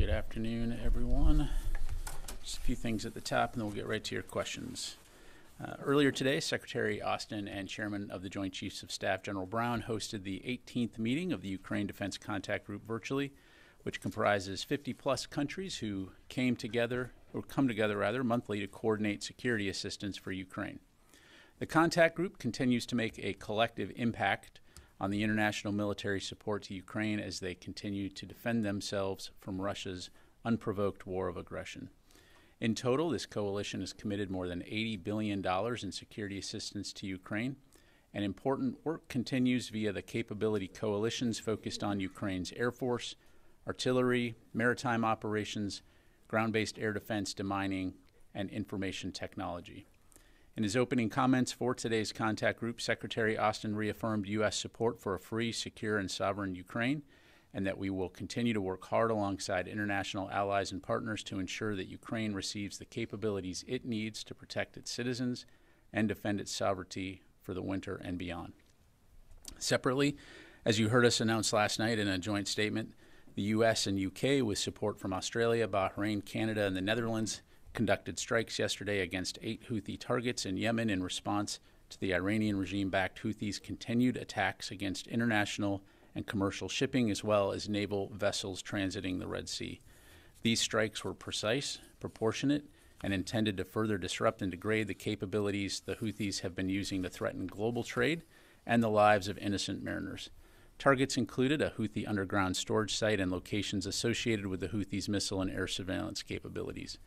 Good afternoon, everyone. Just a few things at the top, and then we'll get right to your questions. Uh, earlier today, Secretary Austin and Chairman of the Joint Chiefs of Staff, General Brown, hosted the 18th meeting of the Ukraine Defense Contact Group virtually, which comprises 50 plus countries who came together, or come together rather, monthly to coordinate security assistance for Ukraine. The contact group continues to make a collective impact on the international military support to Ukraine as they continue to defend themselves from Russia's unprovoked war of aggression. In total, this coalition has committed more than $80 billion in security assistance to Ukraine, and important work continues via the capability coalitions focused on Ukraine's Air Force, artillery, maritime operations, ground based air defense, demining, and information technology. In his opening comments for today's contact group, Secretary Austin reaffirmed U.S. support for a free, secure, and sovereign Ukraine and that we will continue to work hard alongside international allies and partners to ensure that Ukraine receives the capabilities it needs to protect its citizens and defend its sovereignty for the winter and beyond. Separately, as you heard us announce last night in a joint statement, the U.S. and UK, with support from Australia, Bahrain, Canada, and the Netherlands, conducted strikes yesterday against eight Houthi targets in Yemen in response to the Iranian regime backed Houthis' continued attacks against international and commercial shipping, as well as naval vessels transiting the Red Sea. These strikes were precise, proportionate, and intended to further disrupt and degrade the capabilities the Houthis have been using to threaten global trade and the lives of innocent mariners. Targets included a Houthi underground storage site and locations associated with the Houthis' missile and air surveillance capabilities.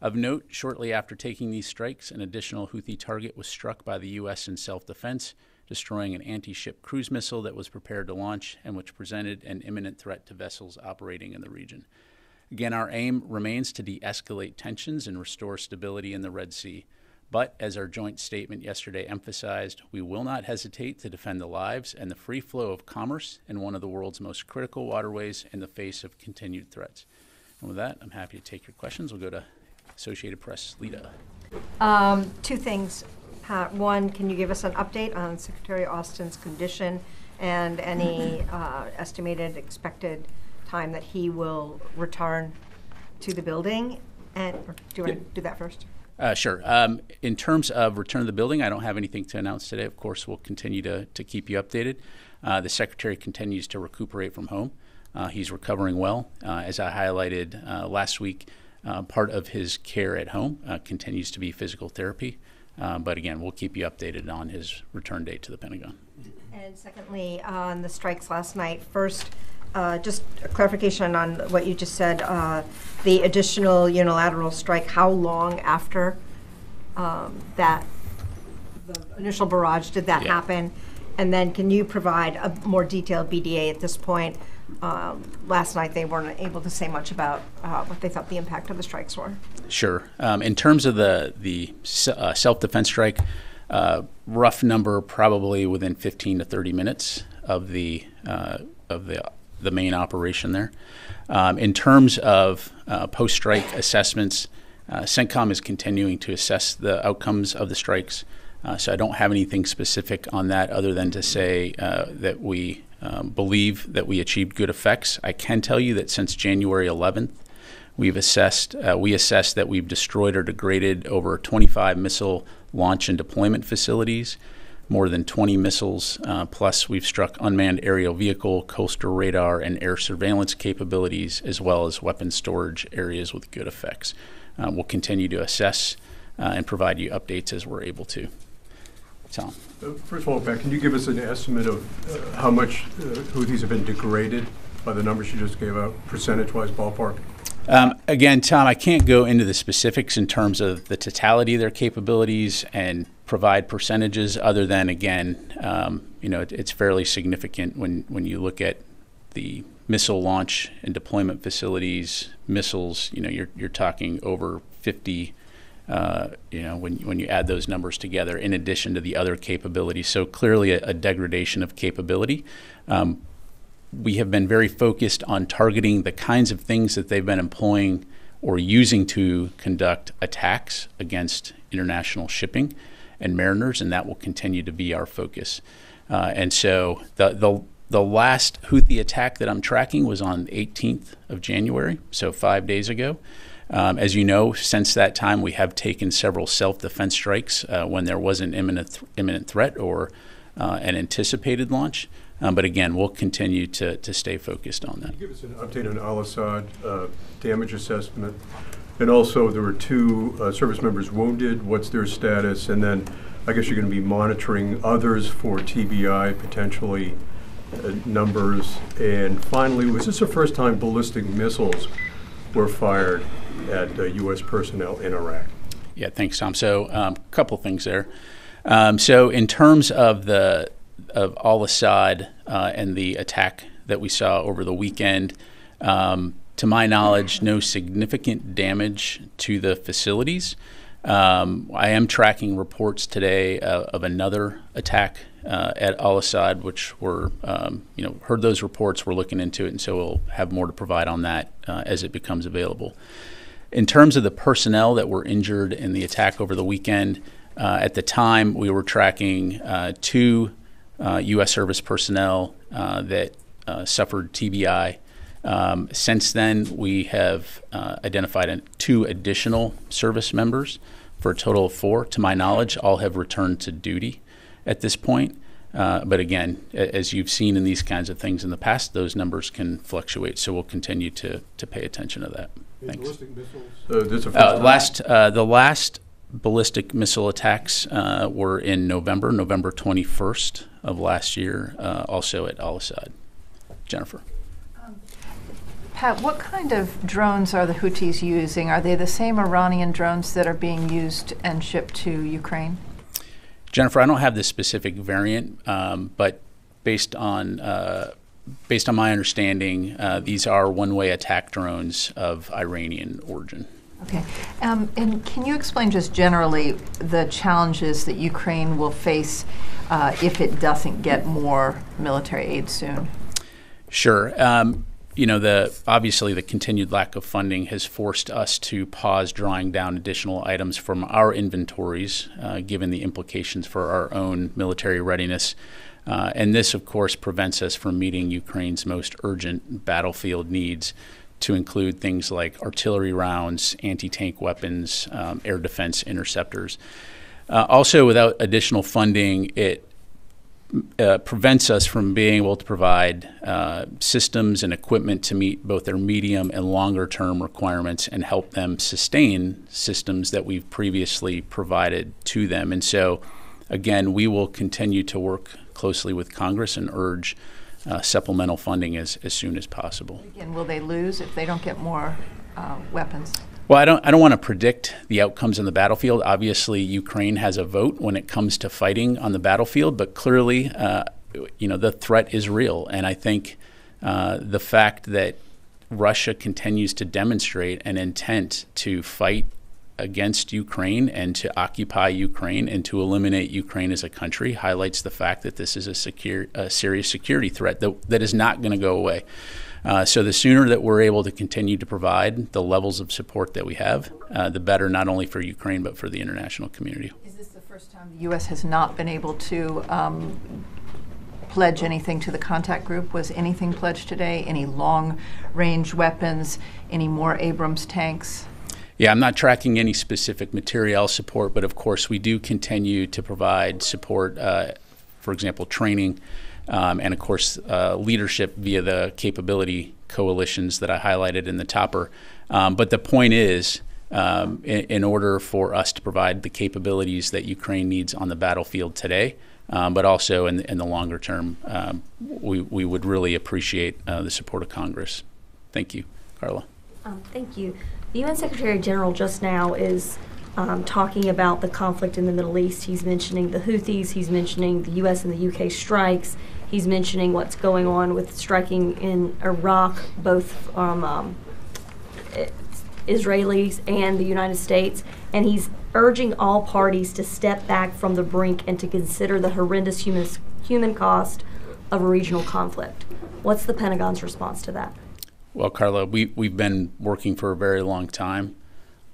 Of note, shortly after taking these strikes, an additional Houthi target was struck by the U.S. in self defense, destroying an anti ship cruise missile that was prepared to launch and which presented an imminent threat to vessels operating in the region. Again, our aim remains to de escalate tensions and restore stability in the Red Sea. But as our joint statement yesterday emphasized, we will not hesitate to defend the lives and the free flow of commerce in one of the world's most critical waterways in the face of continued threats. And with that, I'm happy to take your questions. We'll go to Associated Press, Lita. Um, two things. Pat, one, can you give us an update on Secretary Austin's condition and any uh, estimated expected time that he will return to the building? And do you want Yeah. to do that first? Uh, sure. Um, in terms of return to the building, I don't have anything to announce today. Of course, we'll continue to, to keep you updated. Uh, the secretary continues to recuperate from home. Uh, he's recovering well. Uh, as I highlighted uh, last week, uh, part of his care at home uh, continues to be physical therapy. Uh, but again, we'll keep you updated on his return date to the Pentagon. And secondly, on the strikes last night, first, uh, just a clarification on what you just said, uh, the additional unilateral strike, how long after um, that, the initial barrage, did that Yeah. happen? And then can you provide a more detailed BDA at this point? Um, Last night, they weren't able to say much about uh, what they thought the impact of the strikes were. Sure. Um, in terms of the the uh, self defense strike, uh, rough number probably within 15 to 30 minutes of the uh, of the the main operation there. Um, in terms of uh, post strike assessments, uh, CENTCOM is continuing to assess the outcomes of the strikes. Uh, so I don't have anything specific on that other than to say uh, that we um, believe that we achieved good effects. I can tell you that since January 11th, We've assessed, uh, we assessed that we've destroyed or degraded over 25 missile launch and deployment facilities, more than 20 missiles, uh, plus we've struck unmanned aerial vehicle, coastal radar, and air surveillance capabilities, as well as weapon storage areas with good effects. Uh, we'll continue to assess uh, and provide you updates as we're able to. Tom. Uh, First of all, Pat, can you give us an estimate of uh, how much uh, Houthis have been degraded by the numbers you just gave out, percentage-wise ballpark? Um, again, Tom, I can't go into the specifics in terms of the totality of their capabilities and provide percentages, other than again, um, you know, it, it's fairly significant when when you look at the missile launch and deployment facilities, missiles. You know, you're you're talking over 50. Uh, you know, when when you add those numbers together, in addition to the other capabilities, so clearly a, a degradation of capability. Um, we have been very focused on targeting the kinds of things that they've been employing or using to conduct attacks against international shipping and mariners, and that will continue to be our focus. Uh, and so the, the the last Houthi attack that I'm tracking was on the 18th of January, so five days ago. Um, as you know, since that time, we have taken several self defense strikes uh, when there was an imminent, th- imminent threat or uh, an anticipated launch. Um, but again, we'll continue to, to stay focused on that. Give us an update on Al Assad uh, damage assessment? And also, there were two uh, service members wounded. What's their status? And then I guess you're going to be monitoring others for TBI, potentially uh, numbers. And finally, was this the first time ballistic missiles were fired at uh, U.S. personnel in Iraq? Yeah, thanks, Tom. So, a um, couple things there. Um, so, in terms of the of Al Assad uh, and the attack that we saw over the weekend, um, to my knowledge, no significant damage to the facilities. Um, I am tracking reports today uh, of another attack uh, at Al Assad, which were, um, you know, heard those reports. We're looking into it, and so we'll have more to provide on that uh, as it becomes available. In terms of the personnel that were injured in the attack over the weekend, uh, at the time we were tracking uh, two U.S. Uh, service personnel uh, that uh, suffered TBI. Um, since then, we have identified two additional service members for a total of four. To my knowledge, all have returned to duty at this point. Uh, but again, as you've seen in these kinds of things in the past, those numbers can fluctuate. So we'll continue to, to pay attention to that. Thanks. Ballistic missiles? Uh, this Uh, last, uh, the last ballistic missile attacks uh, were in November, November 21st of last year, uh, also at Al Assad. Jennifer. Pat, what kind of drones are the Houthis using? Are they the same Iranian drones that are being used and shipped to Ukraine? Jennifer, I don't have the specific variant, um, but based on uh, based on my understanding, uh, these are one-way attack drones of Iranian origin. Okay. Um, and can you explain just generally the challenges that Ukraine will face uh, if it doesn't get more military aid soon? Sure. Um, you know, the obviously the continued lack of funding has forced us to pause drawing down additional items from our inventories, uh, given the implications for our own military readiness. Uh, and this, of course, prevents us from meeting Ukraine's most urgent battlefield needs, to include things like artillery rounds, anti tank weapons, um, air defense interceptors. Uh, also, without additional funding, it uh, prevents us from being able to provide uh, systems and equipment to meet both their medium and longer term requirements and help them sustain systems that we've previously provided to them. And so, again, we will continue to work closely with Congress and urge uh, supplemental funding as, as soon as possible. Again, will they lose if they don't get more uh, weapons? Well, I don't. I don't want to predict the outcomes in the battlefield. Obviously, Ukraine has a vote when it comes to fighting on the battlefield, but clearly, uh, you know, the threat is real, and I think uh, the fact that Russia continues to demonstrate an intent to fight against Ukraine and to occupy Ukraine and to eliminate Ukraine as a country highlights the fact that this is a, secure, a serious security threat that, that is not going to go away. Uh, so the sooner that we're able to continue to provide the levels of support that we have, uh, the better, not only for Ukraine but for the international community. Is this the first time the U.S. has not been able to um, pledge anything to the contact group? Was anything pledged today? Any long-range weapons? Any more Abrams tanks? Yeah, I'm not tracking any specific material support, but of course we do continue to provide support, uh, for example, training um, and of course uh, leadership via the capability coalitions that I highlighted in the topper. Um, but the point is, um, in, in, order for us to provide the capabilities that Ukraine needs on the battlefield today, um, but also in, in, the longer term, um, we, we would really appreciate uh, the support of Congress. Thank you, Carla. Um, thank you. The UN Secretary General just now is um, talking about the conflict in the Middle East. He's mentioning the Houthis, he's mentioning the U.S. and the UK strikes, he's mentioning what's going on with striking in Iraq, both from um, Israelis and the United States, and he's urging all parties to step back from the brink and to consider the horrendous human, human cost of a regional conflict. What's the Pentagon's response to that? Well, Carla, we, we've been working for a very long time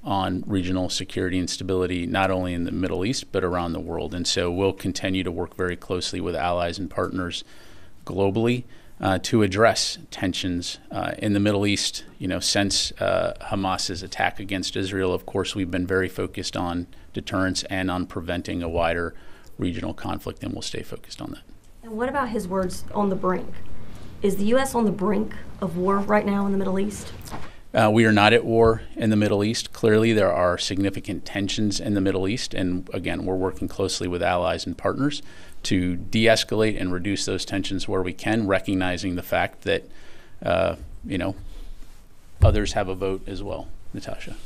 on regional security and stability, not only in the Middle East, but around the world. And so we'll continue to work very closely with allies and partners globally uh, to address tensions uh, in the Middle East. You know, since uh, Hamas's attack against Israel, of course, we've been very focused on deterrence and on preventing a wider regional conflict, and we'll stay focused on that. And what about his words on the brink? Is the U.S. on the brink of war right now in the Middle East? Uh, we are not at war in the Middle East. Clearly, there are significant tensions in the Middle East, and again, we're working closely with allies and partners to de escalate and reduce those tensions where we can, recognizing the fact that, uh, you know, others have a vote as well. Natasha.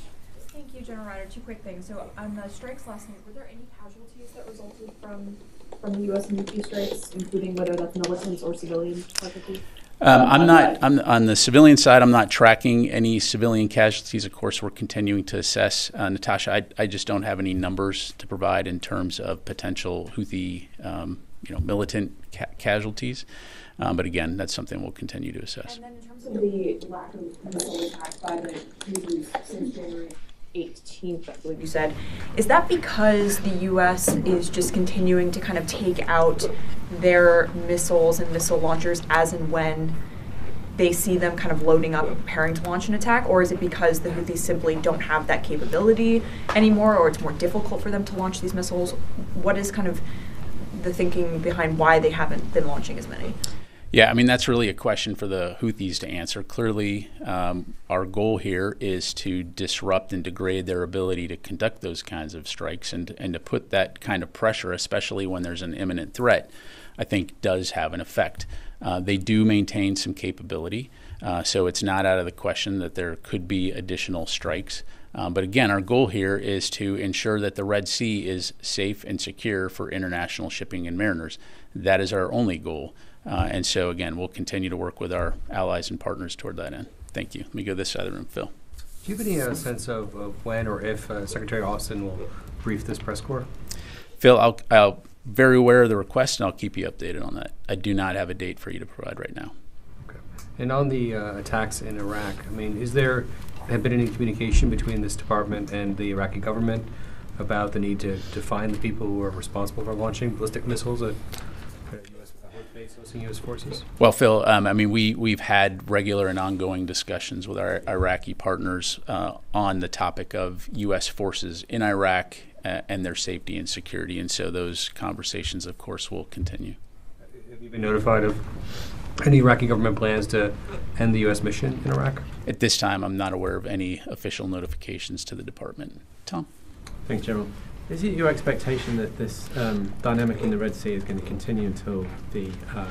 Thank you, General Ryder. Two quick things. So on the strikes last night, were there any casualties that resulted from from the U.S. UK strikes, including whether that's militants or civilian casualties? Um, I'm not, I'm, on the civilian side, I'm not tracking any civilian casualties. Of course, we're continuing to assess. Uh, Natasha, I, I just don't have any numbers to provide in terms of potential Houthi, um, you know, militant ca- casualties. Um, but again, that's something we'll continue to assess. And then in terms of the lack of missile attack by the Houthis since January 18th, I believe you said, is that because the U.S. is just continuing to kind of take out their missiles and missile launchers as and when they see them kind of loading up and preparing to launch an attack, or is it because the Houthis simply don't have that capability anymore, or it's more difficult for them to launch these missiles? What is kind of the thinking behind why they haven't been launching as many? Yeah, I mean, that's really a question for the Houthis to answer. Clearly, um, our goal here is to disrupt and degrade their ability to conduct those kinds of strikes and, and to put that kind of pressure, especially when there's an imminent threat, I think does have an effect. Uh, they do maintain some capability, uh, so it's not out of the question that there could be additional strikes. Um, but again, our goal here is to ensure that the Red Sea is safe and secure for international shipping and mariners. That is our only goal. Uh, and so, again, we'll continue to work with our allies and partners toward that end. Thank you. Let me go this side of the room, Phil. Do you have any uh, sense of, of when or if uh, Secretary Austin will brief this press corps? Phil, I'll, I'll very aware of the request, and I'll keep you updated on that. I do not have a date for you to provide right now. Okay. And on the uh, attacks in Iraq, I mean, is there have been any communication between this department and the Iraqi government about the need to, to find the people who are responsible for launching ballistic missiles at U.S. forces? Well, Phil, um, I mean, we, we've had regular and ongoing discussions with our Iraqi partners uh, on the topic of U.S. forces in Iraq uh, and their safety and security. And so those conversations, of course, will continue. Have you been notified of any Iraqi government plans to end the U.S. mission in Iraq? At this time, I'm not aware of any official notifications to the department. Tom? Thanks, General. Is it your expectation that this um, dynamic in the Red Sea is going to continue until the uh,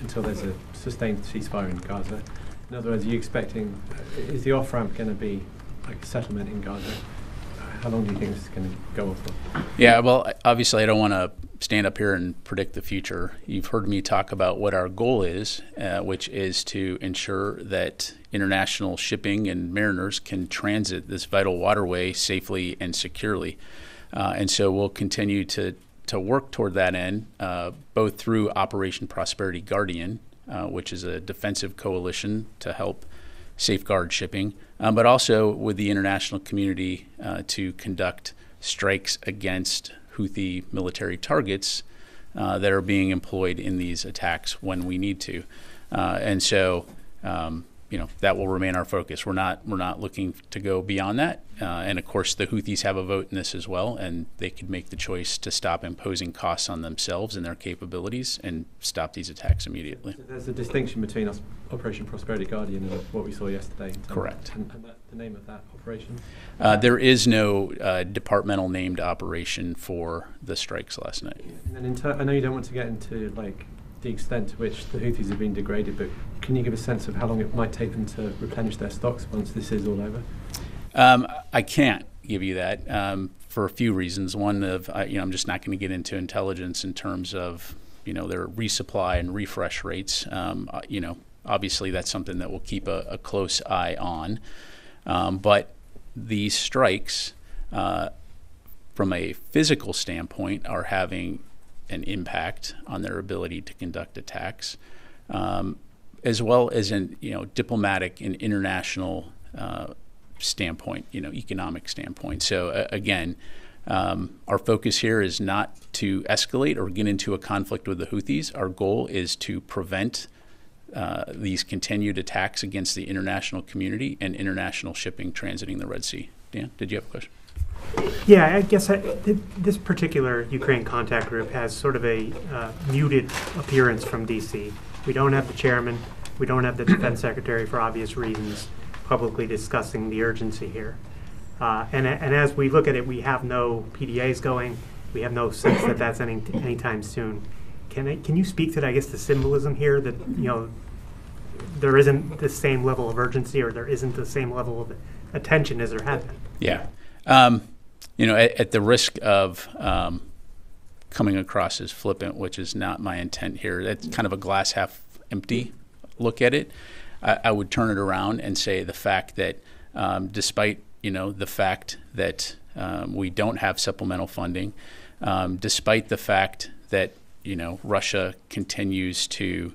until there's a sustained ceasefire in Gaza? In other words, are you expecting uh, is the off ramp going to be like a settlement in Gaza? Uh, How long do you think this is going to go on for? Yeah, well, obviously, I don't want to stand up here and predict the future. You've heard me talk about what our goal is, uh, which is to ensure that international shipping and mariners can transit this vital waterway safely and securely. Uh, and so we'll continue to, to work toward that end, uh, both through Operation Prosperity Guardian, uh, which is a defensive coalition to help safeguard shipping, um, but also with the international community uh, to conduct strikes against Houthi military targets uh, that are being employed in these attacks when we need to. And so, um, you know, that will remain our focus. We're not we're not looking to go beyond that. Uh, and of course, the Houthis have a vote in this as well, and they could make the choice to stop imposing costs on themselves and their capabilities and stop these attacks immediately. So there's a distinction between us, Operation Prosperity Guardian and what we saw yesterday. in terms of- Correct. And, and that, the name of that operation? Uh, there is no uh, departmental named operation for the strikes last night. And then in ter- I know you don't want to get into like the extent to which the Houthis have been degraded, but can you give a sense of how long it might take them to replenish their stocks once this is all over? Um, I can't give you that um, for a few reasons. One of I, you know I'm just not going to get into intelligence in terms of you know their resupply and refresh rates. Um, uh, you know obviously that's something that we'll keep a, a close eye on. Um, but these strikes, uh, from a physical standpoint, are having an impact on their ability to conduct attacks, um, as well as in you know diplomatic and international uh, standpoint, you know economic standpoint. So uh, again, Um, our focus here is not to escalate or get into a conflict with the Houthis. Our goal is to prevent uh, these continued attacks against the international community and international shipping transiting the Red Sea. Dan, did you have a question? Yeah, I guess I, th- this particular Ukraine contact group has sort of a uh, muted appearance from DC. We don't have the chairman, we don't have the defense secretary for obvious reasons publicly discussing the urgency here. Uh, and, and as we look at it, we have no PDAs going. We have no sense that that's any anytime soon. Can I, can you speak to, I guess, the symbolism here that you know there isn't the same level of urgency or there isn't the same level of attention as there had been? Yeah. Um, you know, at, at the risk of um, coming across as flippant, which is not my intent here, that's kind of a glass half empty look at it. I, I would turn it around and say the fact that um, despite, you know, the fact that um, we don't have supplemental funding, um, despite the fact that, you know, Russia continues to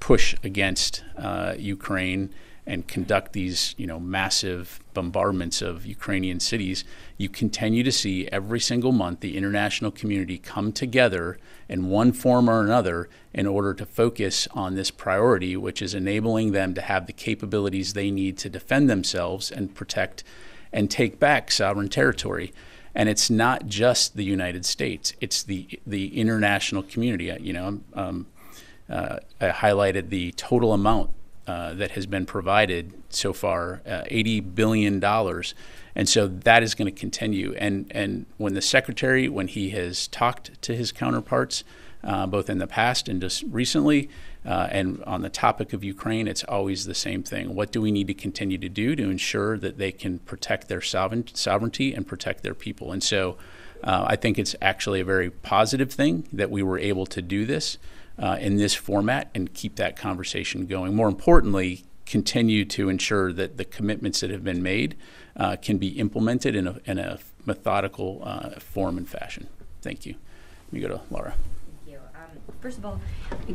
push against uh, Ukraine and conduct these, you know, massive bombardments of Ukrainian cities, you continue to see every single month the international community come together in one form or another in order to focus on this priority, which is enabling them to have the capabilities they need to defend themselves and protect and take back sovereign territory. And it's not just the United States; it's the the international community. You know, um, uh, I highlighted the total amount uh, that has been provided so far, uh, $80 billion. And so that is going to continue. And, and when the secretary, when he has talked to his counterparts, uh, both in the past and just recently, uh, and on the topic of Ukraine, it's always the same thing. What do we need to continue to do to ensure that they can protect their sovereign, sovereignty and protect their people? And so uh, I think it's actually a very positive thing that we were able to do this uh, in this format and keep that conversation going. More importantly, continue to ensure that the commitments that have been made uh, can be implemented in a, in a methodical uh, form and fashion. Thank you. Let me go to Laura. Thank you. Um, first of all,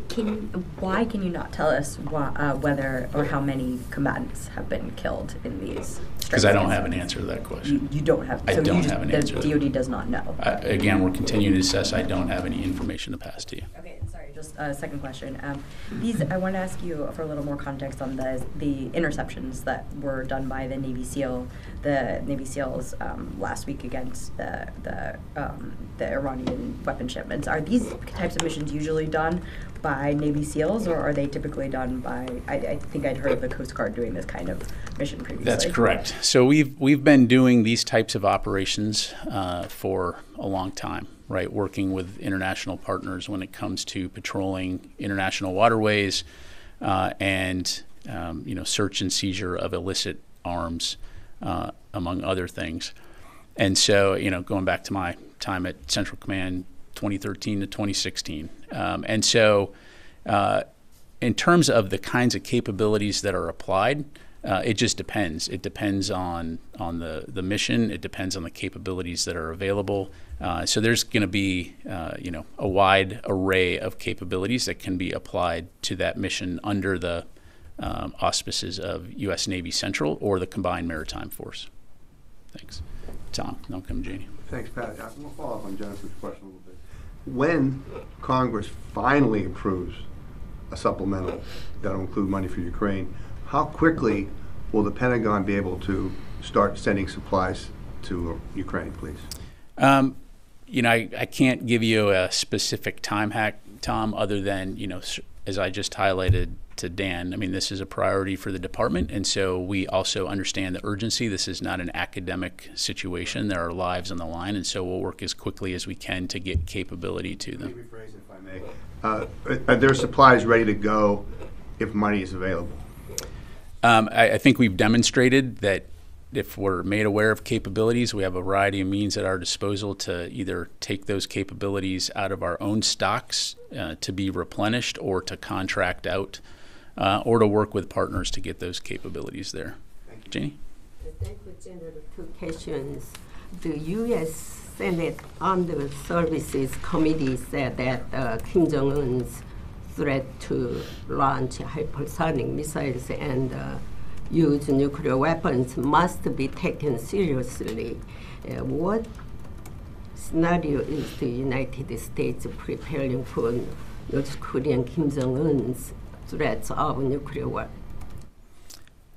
can why can you not tell us why, uh, whether or how many combatants have been killed in these? Because I don't have an answer to that question. You, you don't have. I so don't just, have an the answer that. DoD does not know. Uh, again, we're continuing to assess. I don't have any information to pass to you. Okay. Just a second question. Um, these, I want to ask you for a little more context on the the interceptions that were done by the Navy SEAL, the Navy SEALs um, last week against the the um, the Iranian weapon shipments. Are these types of missions usually done by Navy SEAls, or are they typically done by? I, I think I'd heard of the Coast Guard doing this kind of mission previously. That's correct. So we've we've been doing these types of operations uh, for a long time, right? Working with international partners when it comes to patrolling international waterways uh, and um, you know search and seizure of illicit arms, uh, among other things. And so you know, going back to my time at Central Command, 2013 to 2016, um, and so. Uh, in terms of the kinds of capabilities that are applied, uh, it just depends. It depends on on the the mission. It depends on the capabilities that are available. Uh, so there's going to be uh, you know a wide array of capabilities that can be applied to that mission under the um, auspices of U.S. Navy Central or the Combined Maritime Force. Thanks, Tom. Now come Janie. Thanks, Pat. I'm going to follow up on Jennifer's question a little bit. When Congress finally approves a supplemental that'll include money for Ukraine, how quickly will the Pentagon be able to start sending supplies to Ukraine, please? Um, you know, I, I can't give you a specific time hack, Tom, other than, you know, as I just highlighted to Dan, I mean, this is a priority for the department. And so we also understand the urgency. This is not an academic situation. There are lives on the line. And so we'll work as quickly as we can to get capability to Let me them. rephrase if I may. Uh, Are there supplies ready to go if money is available? Um, I, I think we've demonstrated that if we're made aware of capabilities, we have a variety of means at our disposal to either take those capabilities out of our own stocks uh, to be replenished or to contract out uh, or to work with partners to get those capabilities there. Janie? Thank you, General. Two questions. The U.S. Senate Armed Services Committee said that uh, Kim Jong Un's threat to launch hypersonic missiles and uh, use nuclear weapons must be taken seriously. Uh, what scenario is the United States preparing for North Korean Kim Jong Un's threats of nuclear war?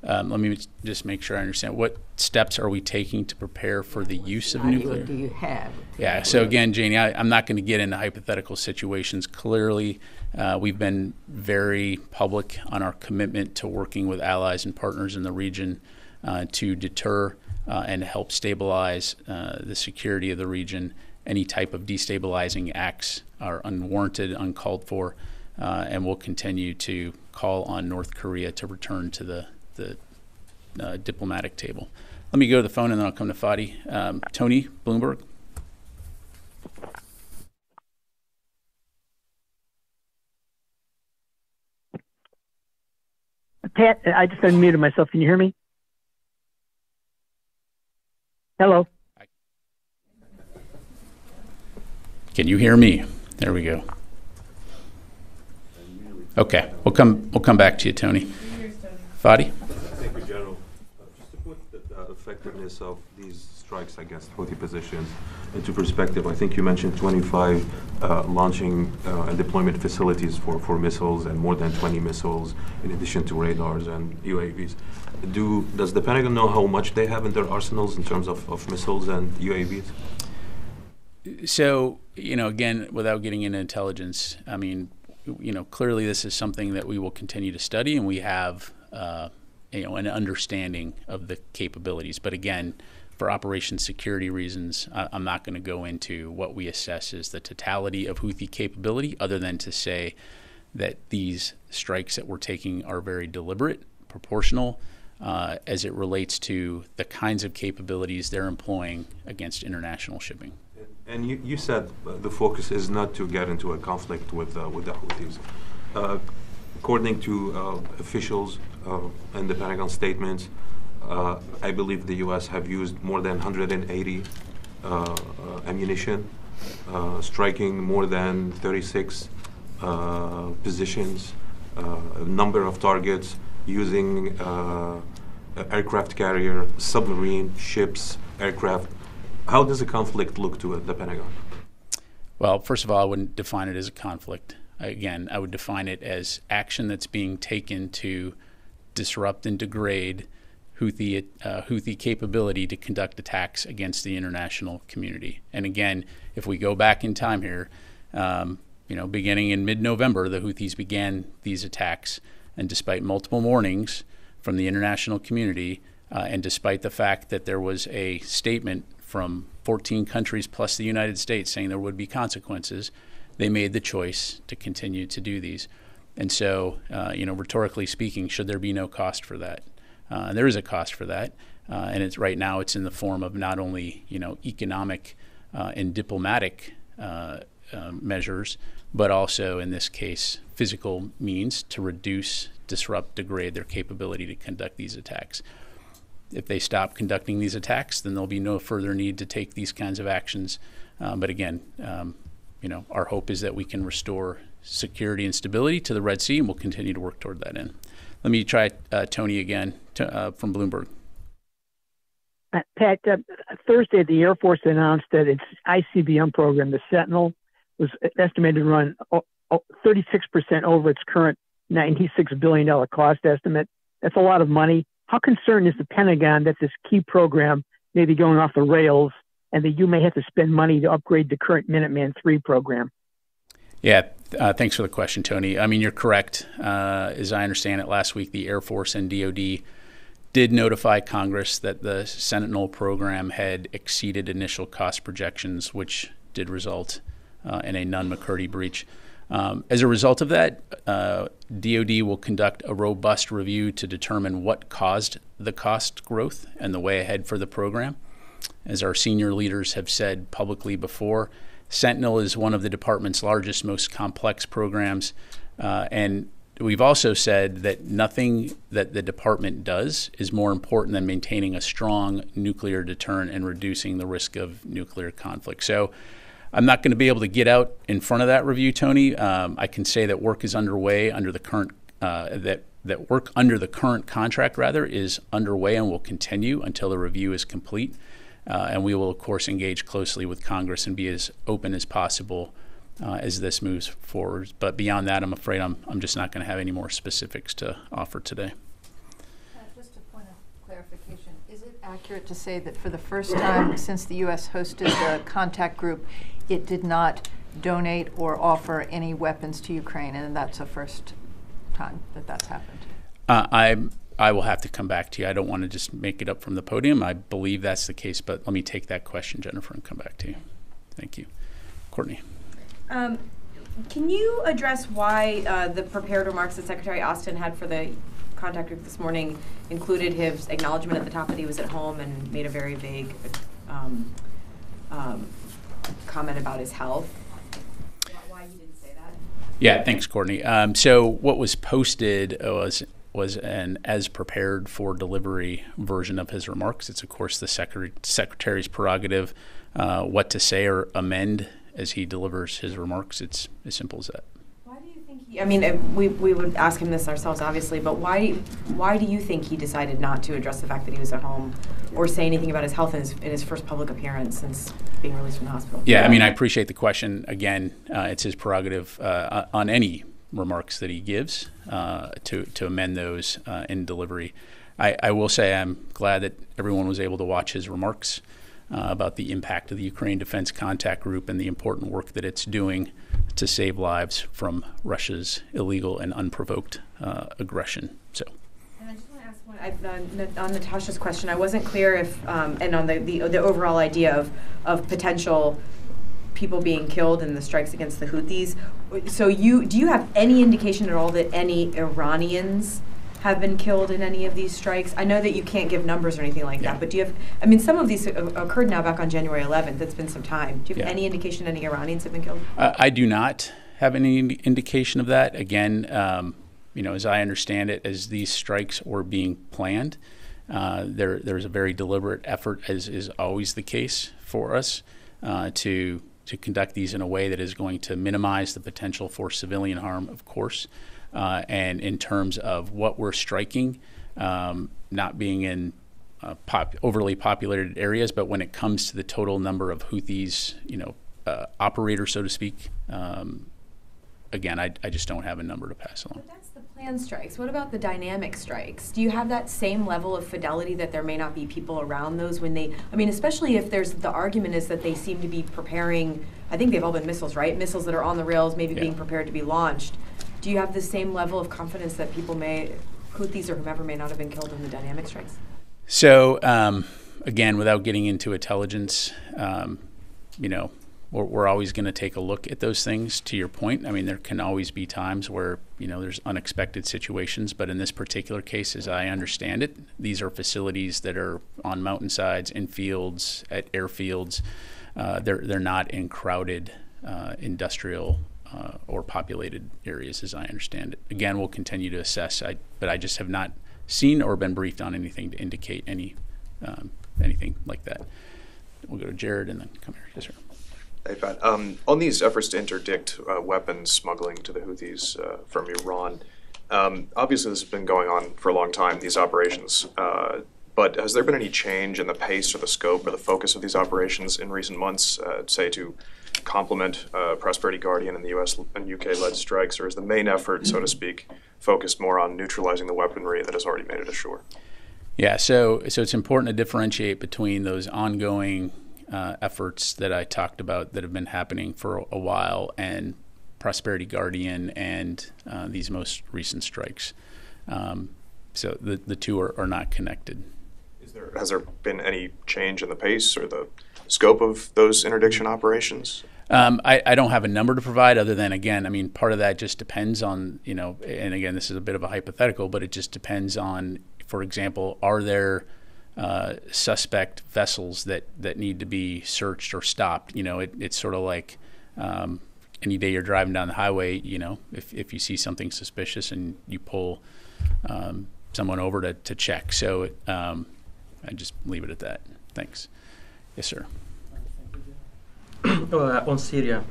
Um, let me just make sure I understand. What steps are we taking to prepare for the use of nuclear? do you have? Yeah. So again, Janie, I, I'm not going to get into hypothetical situations. Clearly, uh, we've been very public on our commitment to working with allies and partners in the region uh, to deter uh, and help stabilize uh, the security of the region. Any type of destabilizing acts are unwarranted, uncalled for, uh, and we'll continue to call on North Korea to return to the the uh, diplomatic table. Let me go to the phone and then I'll come to Fadi. Um, Tony Bloomberg. Pat, I just unmuted myself. Can you hear me? Hello. Can you hear me? There we go. Okay, we'll come. We'll come back to you, Tony. Fadi. Thank you, General. Uh, Just to put the uh, of these strikes against Houthi positions into perspective, I think you mentioned 25 uh, launching uh, and deployment facilities for, for missiles and more than 20 missiles in addition to radars and UAVs. Do, does the Pentagon know how much they have in their arsenals in terms of, of missiles and UAVs? So, you know, again, without getting into intelligence, I mean, you know, clearly this is something that we will continue to study, and we have, uh, you know, an understanding of the capabilities. But again, for operation security reasons, I, I'm not going to go into what we assess as the totality of Houthi capability, other than to say that these strikes that we're taking are very deliberate, proportional, uh, as it relates to the kinds of capabilities they're employing against international shipping. And you, you said the focus is not to get into a conflict with, uh, with the Houthis. Uh, according to uh, officials uh, and the Pentagon statements, uh, I believe the U.S. have used more than 180 uh, ammunition, striking more than 36 uh, positions, a number of targets, using aircraft carrier, submarine, ships, aircraft. How does a conflict look to the Pentagon? Well, first of all, I wouldn't define it as a conflict. Again, I would define it as action that's being taken to disrupt and degrade Houthi, uh, Houthi capability to conduct attacks against the international community. And again, if we go back in time here, um, you know, beginning in mid-November, the Houthis began these attacks, and despite multiple warnings from the international community, uh, and despite the fact that there was a statement from 14 countries plus the United States saying there would be consequences, they made the choice to continue to do these. And so, uh, you know, rhetorically speaking, should there be no cost for that? Uh, there is a cost for that, uh, and it's right now it's in the form of not only you know economic uh, and diplomatic uh, uh, measures, but also in this case physical means to reduce, disrupt, degrade their capability to conduct these attacks. If they stop conducting these attacks, then there'll be no further need to take these kinds of actions. Um, but again, um, you know, our hope is that we can restore security and stability to the Red Sea, and we'll continue to work toward that end. Let me try uh, Tony again to, uh, from Bloomberg. Uh, Pat, uh, Thursday, the Air Force announced that its ICBM program, the Sentinel, was estimated to run 36% over its current $96 billion cost estimate. That's a lot of money. How concerned is the Pentagon that this key program may be going off the rails and that you may have to spend money to upgrade the current Minuteman III program? Yeah, uh, thanks for the question, Tony. I mean, you're correct. Uh, as I understand it, last week the Air Force and DoD did notify Congress that the Sentinel program had exceeded initial cost projections, which did result uh, in a Nunn-McCurdy breach. Um, as a result of that, uh, DoD will conduct a robust review to determine what caused the cost growth and the way ahead for the program. As our senior leaders have said publicly before, Sentinel is one of the department's largest, most complex programs. Uh, and we've also said that nothing that the department does is more important than maintaining a strong nuclear deterrent and reducing the risk of nuclear conflict. So I'm not going to be able to get out in front of that review, Tony. Um, I can say that work is underway under the current uh, that that work under the current contract rather is underway and will continue until the review is complete. Uh, and we will, of course, engage closely with Congress and be as open as possible uh, as this moves forward. But beyond that, I'm afraid I'm, I'm just not going to have any more specifics to offer today. Uh, Just a point of clarification, is it accurate to say that for the first time since the U.S. hosted the contact group, it did not donate or offer any weapons to Ukraine, and that's the first time that that's happened? Uh, I I will have to come back to you. I don't want to just make it up from the podium. I believe that's the case, but let me take that question, Jennifer, and come back to you. Thank you, Courtney. Um, can you address why uh, the prepared remarks that Secretary Austin had for the contact group this morning included his acknowledgement at the top that he was at home and made a very vague um, um, comment about his health? Why you didn't say that? Yeah, thanks, Courtney. Um, so what was posted was was an as prepared for delivery version of his remarks. It's of course the secretary, secretary's prerogative uh, what to say or amend as he delivers his remarks. It's as simple as that. Why do you think he, I mean, uh, we, we would ask him this ourselves, obviously, but why why do you think he decided not to address the fact that he was at home or say anything about his health in his, in his first public appearance since being released from the hospital? Yeah, I mean, I appreciate the question. Again, uh, it's his prerogative uh, on any remarks that he gives uh, to, to amend those uh, in delivery. I, I, will say I'm glad that everyone was able to watch his remarks uh, about the impact of the Ukraine Defense Contact Group and the important work that it's doing to save lives from Russia's illegal and unprovoked uh, aggression. So. I ask on Natasha's question. I wasn't clear if, um, and on the, the, the overall idea of of potential people being killed in the strikes against the Houthis. So you do you have any indication at all that any Iranians have been killed in any of these strikes? I know that you can't give numbers or anything like yeah. that, but do you have? I mean, some of these occurred now back on January 11th. It's been some time. Do you have yeah. any indication any Iranians have been killed? Uh, I do not have any indication of that. Again, um, you know, as I understand it, as these strikes were being planned, uh, there there was a very deliberate effort, as is always the case for us, uh, to to conduct these in a way that is going to minimize the potential for civilian harm, of course. Uh, and in terms of what we're striking, um, not being in uh, pop, overly populated areas, but when it comes to the total number of Houthis, you know, uh, operators, so to speak, um, again, I, I just don't have a number to pass along. Planned strikes. What about the dynamic strikes? Do you have that same level of fidelity that there may not be people around those when they? I mean, especially if there's the argument is that they seem to be preparing. I think they've all been missiles, right? Missiles that are on the rails, maybe yeah. being prepared to be launched. Do you have the same level of confidence that people may, Houthis or whomever, may not have been killed in the dynamic strikes? So, um, again, without getting into intelligence, um, you know, we're, we're always going to take a look at those things. To your point, I mean, there can always be times where you know there's unexpected situations, but in this particular case, as I understand it, these are facilities that are on mountainsides, in fields, at airfields. Uh, they're they're not in crowded uh, industrial uh, or populated areas, as I understand it. Again, we'll continue to assess, I, but I just have not seen or been briefed on anything to indicate any um, anything like that. We'll go to Jared and then come here. Yes, sir. Um, on these efforts to interdict uh, weapons smuggling to the Houthis uh, from Iran, um, obviously this has been going on for a long time, these operations. Uh, but has there been any change in the pace or the scope or the focus of these operations in recent months, uh, say to complement uh, Prosperity Guardian and the US and UK led strikes, or is the main effort, so to speak, focused more on neutralizing the weaponry that has already made it ashore? Yeah, so so it's important to differentiate between those ongoing uh, efforts that I talked about that have been happening for a while and Prosperity Guardian and uh, these most recent strikes. Um, so the, the two are, are not connected. There, has there been any change in the pace or the scope of those interdiction operations? Um, I, I, don't have a number to provide other than, again, I mean, part of that just depends on, you know, and again, this is a bit of a hypothetical, but it just depends on, for example, are there uh, suspect vessels that, that need to be searched or stopped. You know, it, it's sort of like um, any day you're driving down the highway, you know, if, if you see something suspicious and you pull um, someone over to, to check. So um, I just leave it at that. Thanks. Yes, sir. uh, on Syria,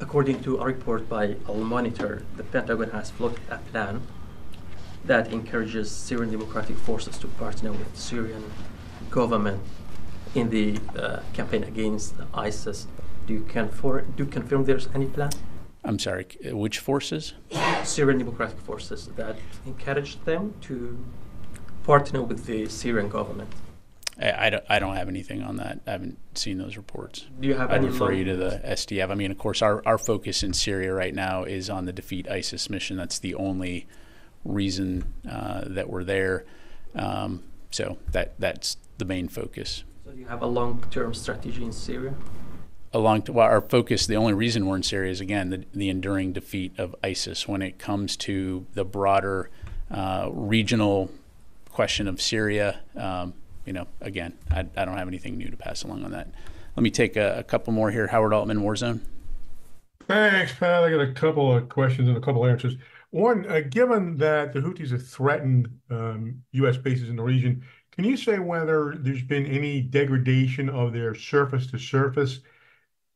according to a report by Al Monitor, the Pentagon has floated a plan that encourages Syrian democratic forces to partner with Syrian government in the uh, campaign against ISIS. Do you, confirm, do you confirm there's any plan? I'm sorry, which forces? Syrian Democratic Forces that encouraged them to partner with the Syrian government. I, I don't, I don't have anything on that. I haven't seen those reports. Do you have I'd any refer you to the SDF. I mean, of course, our, our focus in Syria right now is on the defeat ISIS mission. That's the only reason uh, that we're there. Um, so that that's the main focus. So do you have a long-term strategy in Syria? along to well, our focus, the only reason we're in Syria is again the, the enduring defeat of ISIS. When it comes to the broader uh, regional question of Syria, um, you know, again, I, I don't have anything new to pass along on that. Let me take a, a couple more here. Howard Altman, Warzone. Thanks, Pat. I got a couple of questions and a couple of answers. One, uh, given that the Houthis have threatened um, U.S. bases in the region, can you say whether there's been any degradation of their surface-to-surface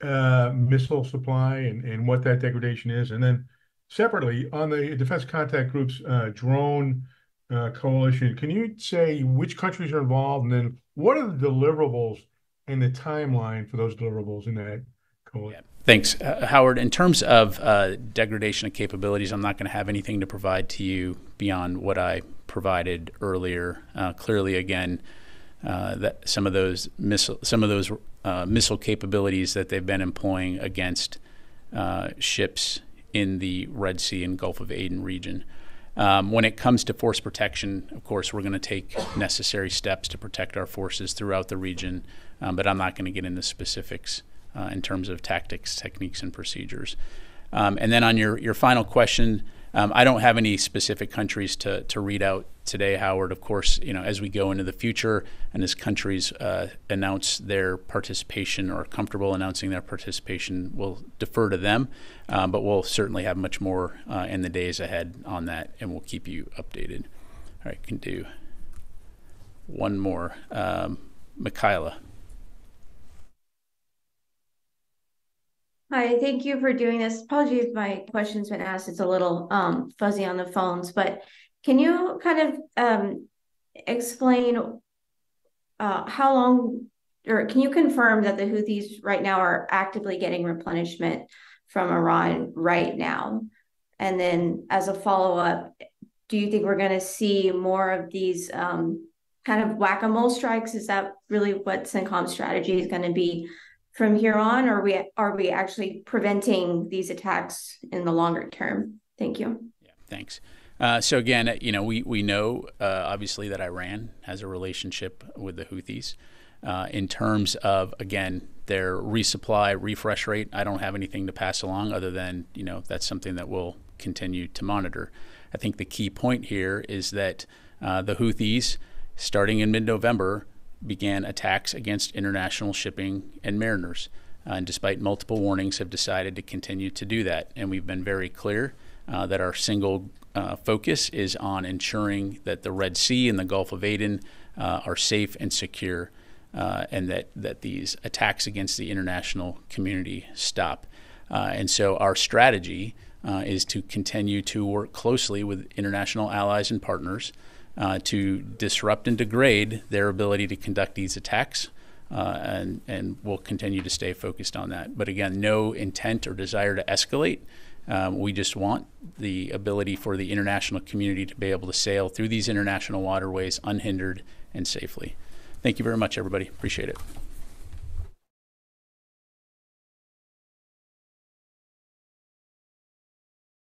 uh, missile supply and, and what that degradation is? And then separately, on the Defense Contact Group's uh, drone uh, coalition, can you say which countries are involved and then what are the deliverables and the timeline for those deliverables in that coalition? Thanks, uh, Howard. In terms of uh, degradation of capabilities, I'm not going to have anything to provide to you beyond what I provided earlier. Uh, clearly, again, uh, that some of those missile, some of those uh, missile capabilities that they've been employing against uh, ships in the Red Sea and Gulf of Aden region. Um, when it comes to force protection, of course, we're going to take necessary steps to protect our forces throughout the region, um, but I'm not going to get into specifics uh, in terms of tactics, techniques, and procedures. Um, and then on your, your final question, um, I don't have any specific countries to, to read out today, Howard. Of course, you know, as we go into the future and as countries uh, announce their participation or are comfortable announcing their participation, we'll defer to them. Um, but we'll certainly have much more uh, in the days ahead on that, and we'll keep you updated. All right, can do one more. Um, Michaela. Hi, thank you for doing this. Apologies if my question's been asked. It's a little um, fuzzy on the phones, but can you kind of um, explain uh, how long, or can you confirm that the Houthis right now are actively getting replenishment from Iran right now? And then as a follow-up, do you think we're going to see more of these um, kind of whack-a-mole strikes? Is that really what CENTCOM's strategy is going to be from here on, or are we are we actually preventing these attacks in the longer term? Thank you. yeah Thanks. Uh, so again, you know, we we know uh, obviously that Iran has a relationship with the Houthis. Uh, in terms of again their resupply refresh rate, I don't have anything to pass along other than you know that's something that we'll continue to monitor. I think the key point here is that uh, the Houthis, starting in mid-November, began attacks against international shipping and mariners. Uh, and despite multiple warnings, have decided to continue to do that. And we've been very clear uh, that our single uh, focus is on ensuring that the Red Sea and the Gulf of Aden uh, are safe and secure, uh, and that, that these attacks against the international community stop. Uh, and so our strategy is to continue to work closely with international allies and partners uh, to disrupt and degrade their ability to conduct these attacks. Uh, and, and we'll continue to stay focused on that. But again, no intent or desire to escalate. Um, we just want the ability for the international community to be able to sail through these international waterways unhindered and safely. Thank you very much, everybody. Appreciate it.